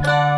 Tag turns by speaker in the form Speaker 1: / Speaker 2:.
Speaker 1: Música